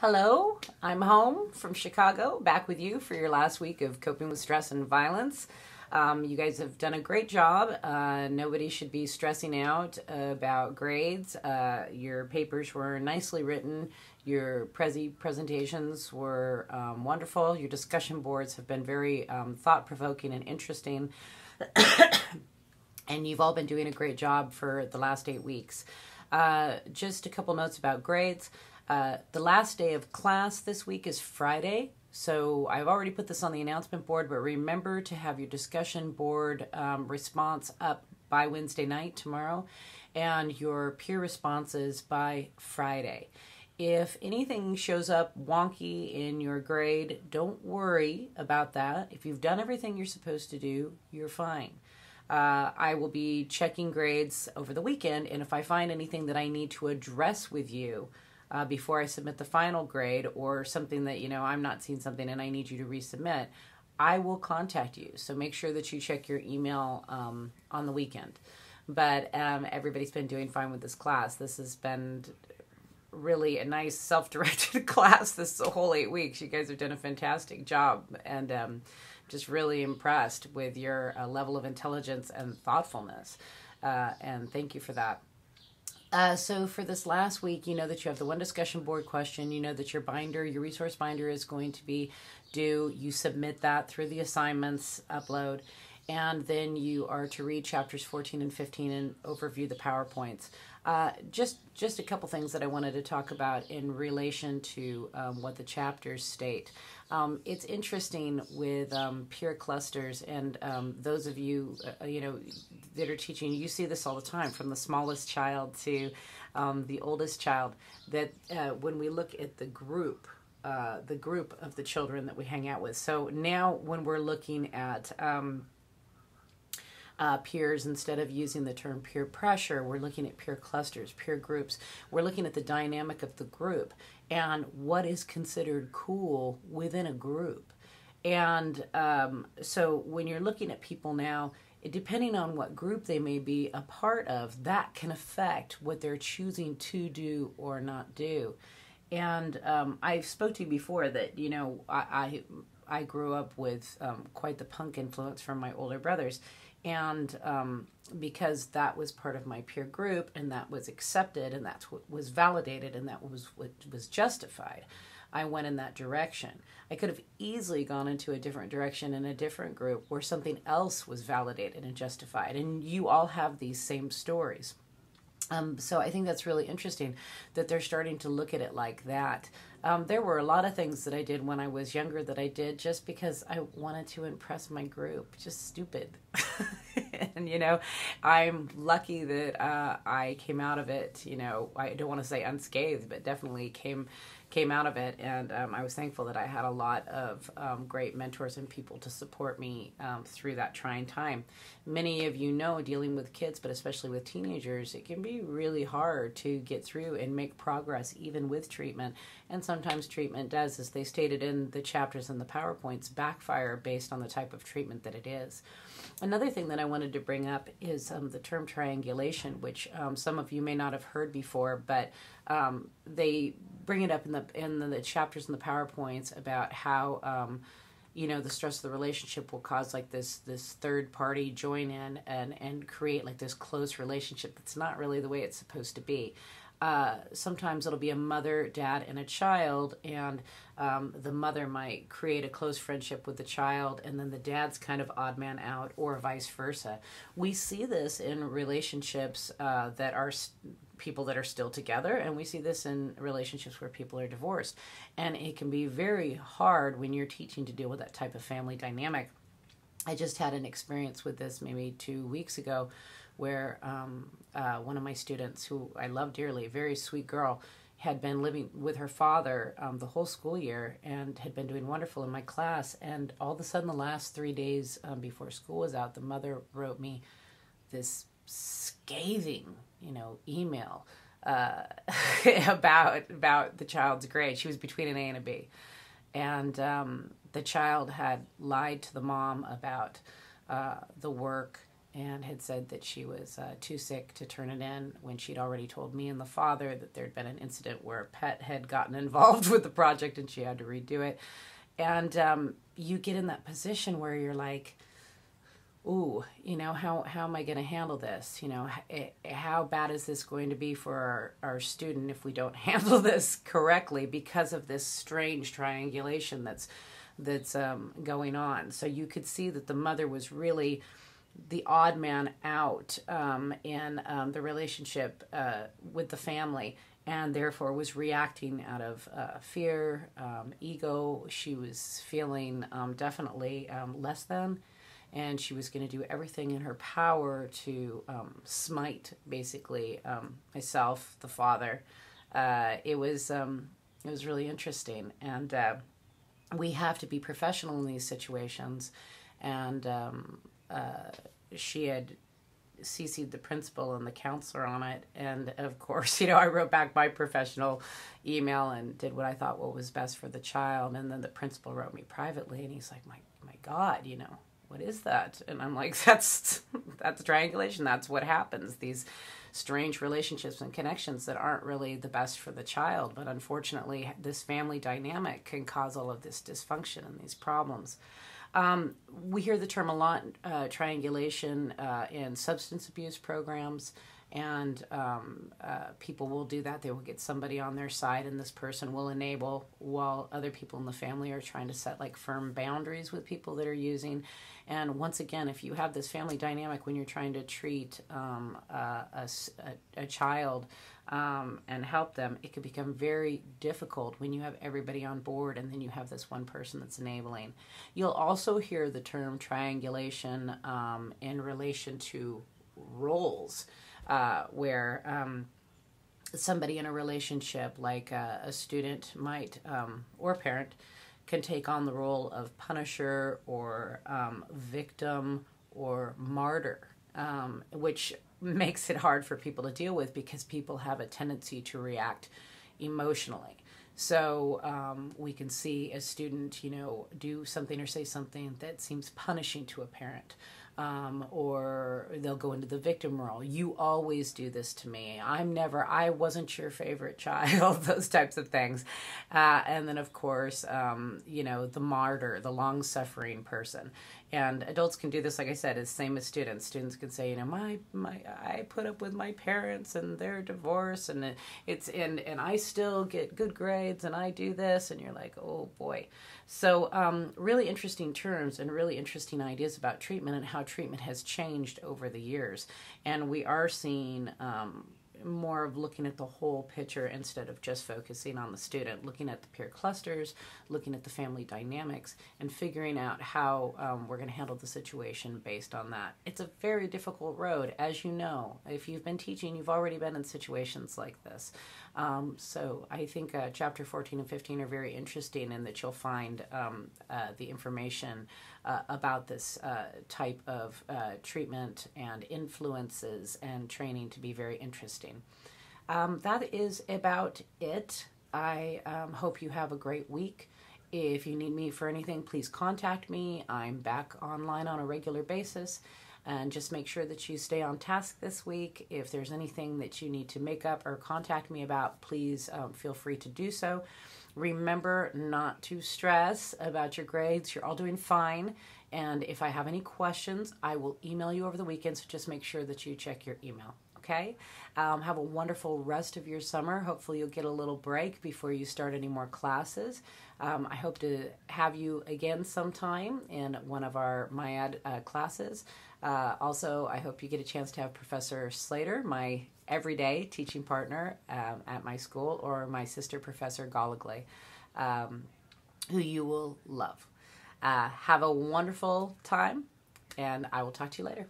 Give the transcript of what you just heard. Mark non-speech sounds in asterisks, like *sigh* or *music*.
Hello, I'm home from Chicago, back with you for your last week of coping with stress and violence. Um, you guys have done a great job. Uh, nobody should be stressing out about grades. Uh, your papers were nicely written. Your Prezi presentations were um, wonderful. Your discussion boards have been very um, thought provoking and interesting. *coughs* and you've all been doing a great job for the last eight weeks. Uh, just a couple notes about grades. Uh, the last day of class this week is Friday. So I've already put this on the announcement board, but remember to have your discussion board um, response up by Wednesday night tomorrow and your peer responses by Friday. If anything shows up wonky in your grade, don't worry about that. If you've done everything you're supposed to do, you're fine. Uh, I will be checking grades over the weekend, and if I find anything that I need to address with you, uh, before I submit the final grade or something that, you know, I'm not seeing something and I need you to resubmit, I will contact you. So make sure that you check your email um, on the weekend. But um, everybody's been doing fine with this class. This has been really a nice self-directed *laughs* class this whole eight weeks. You guys have done a fantastic job, and um, just really impressed with your uh, level of intelligence and thoughtfulness. Uh, and thank you for that. Uh, so for this last week, you know that you have the one discussion board question. You know that your binder, your resource binder, is going to be due. You submit that through the assignments upload, and then you are to read chapters 14 and 15 and overview the PowerPoints. Uh, just just a couple things that I wanted to talk about in relation to um, what the chapters state. Um, it's interesting with um, peer clusters, and um, those of you uh, you know that are teaching, you see this all the time, from the smallest child to um, the oldest child. That uh, when we look at the group. Uh, the group of the children that we hang out with. So now, when we're looking at um, uh, peers instead of using the term peer pressure. We're looking at peer clusters, peer groups. We're looking at the dynamic of the group and what is considered cool within a group. And um, so when you're looking at people now, depending on what group they may be a part of, that can affect what they're choosing to do or not do. And um, I spoke to you before that you know I I, I grew up with um, quite the punk influence from my older brothers, and um, because that was part of my peer group and that was accepted and what was validated and that was what was justified i went in that direction i could have easily gone into a different direction in a different group where something else was validated and justified and you all have these same stories um, so I think that's really interesting that they're starting to look at it like that. Um, there were a lot of things that I did when I was younger that I did just because I wanted to impress my group. Just stupid. *laughs* and, you know, I'm lucky that uh, I came out of it, you know, I don't want to say unscathed, but definitely came came out of it, and um, I was thankful that I had a lot of um, great mentors and people to support me um, through that trying time. Many of you know, dealing with kids, but especially with teenagers, it can be really hard to get through and make progress even with treatment. And sometimes treatment does, as they stated in the chapters and the PowerPoints, backfire based on the type of treatment that it is. Another thing that I wanted to bring up is um, the term triangulation, which um, some of you may not have heard before, but um, they bring it up in the in the, the chapters in the powerpoints about how um, you know the stress of the relationship will cause like this this third party join in and and create like this close relationship that's not really the way it's supposed to be uh, sometimes it'll be a mother, dad, and a child, and um, the mother might create a close friendship with the child, and then the dad's kind of odd man out, or vice versa. We see this in relationships uh, that are people that are still together, and we see this in relationships where people are divorced. And it can be very hard when you're teaching to deal with that type of family dynamic. I just had an experience with this maybe two weeks ago where um, uh, one of my students, who I love dearly, a very sweet girl, had been living with her father um, the whole school year and had been doing wonderful in my class. And all of a sudden, the last three days um, before school was out, the mother wrote me this scathing you know, email uh, *laughs* about about the child's grade. She was between an A and a B, and um, the child had lied to the mom about uh, the work and had said that she was uh, too sick to turn it in when she'd already told me and the father that there'd been an incident where a pet had gotten *laughs* involved with the project and she had to redo it. And um, you get in that position where you're like, ooh, you know, how, how am I going to handle this? You know, eh, how bad is this going to be for our, our student if we don't *laughs* handle this correctly because of this strange triangulation that's that's um, going on. So you could see that the mother was really the odd man out um, in um, the relationship uh, with the family and therefore was reacting out of uh, fear, um, ego. She was feeling um, definitely um, less than, and she was going to do everything in her power to um, smite basically myself, the father. Uh, it was it was really interesting, and uh, we have to be professional in these situations. And um, uh, she had cc'd the principal and the counselor on it. And of course *laughs* you know i wrote back my professional email and did what i thought what was best for the child. And then the principal wrote me privately and he's like my my god you know what is that? And i'm like *laughs* that's that's triangulation. That's what happens. These strange relationships and connections that aren't really the best for the child. But unfortunately, this family dynamic can cause all of this dysfunction and these problems. Um, we hear the term a lot uh, triangulation uh, in substance abuse programs, and um, uh, people will do that. They will get somebody on their side, and this person will enable while other people in the family are trying to set like firm boundaries with people that are using. And once again, if you have this family dynamic when you're trying to treat um, a, a, a, child um, and help them, it can become very difficult when you have everybody on board and then you have this one person that's enabling. You'll also hear the term triangulation um, in relation to roles, uh, where um, somebody in a relationship, like a, a student might, um, or parent, can take on the role of punisher or um, victim or martyr, um, which makes it hard for people to deal with because people have a tendency to react emotionally. So um, we can see a student, you know, do something or say something that seems punishing to a parent um, or they'll go into the victim role. You always do this to me. I'm never, I wasn't your favorite *laughs* child, those types of things. Uh, and then, of course, um, you know, the martyr, the long suffering person. And adults can do this, like I said, it's same as students. Students can say, you know, my, my, I put up with my parents and their divorce and it's, and, and I still get good grades and I do this. And you're like, oh boy. So, um, really interesting terms and really interesting ideas about treatment and how treatment has changed over the years. And we are seeing um, more of looking at the whole picture instead of just focusing on the student, looking at the peer clusters, looking at the family dynamics, and figuring out how um, we're going to handle the situation based on that. It's a very difficult road, as you know. If you've been teaching, you've already been in situations like this. Um, so I think uh, chapter 14 and 15 are very interesting in that you'll find um, uh, the information uh, about this uh, type of uh, treatment and influences and training to be very interesting. Um, that is about it. I um, hope you have a great week. If you need me for anything, please contact me. I'm back online on a regular basis. And just make sure that you stay on task this week. If there's anything that you need to make up or contact me about, please um, feel free to do so. Remember not to stress about your grades. You're all doing fine. And if I have any questions, I will email you over the weekend. So just make sure that you check your email. Okay? Um, have a wonderful rest of your summer. Hopefully, you'll get a little break before you start any more classes. Um, I hope to have you again sometime in one of our MIAD uh, classes. Uh, also, I hope you get a chance to have Professor Slater, my everyday teaching partner um, at my school, or my sister, Professor Gallagly, um, who you will love. Uh, have a wonderful time, and I will talk to you later.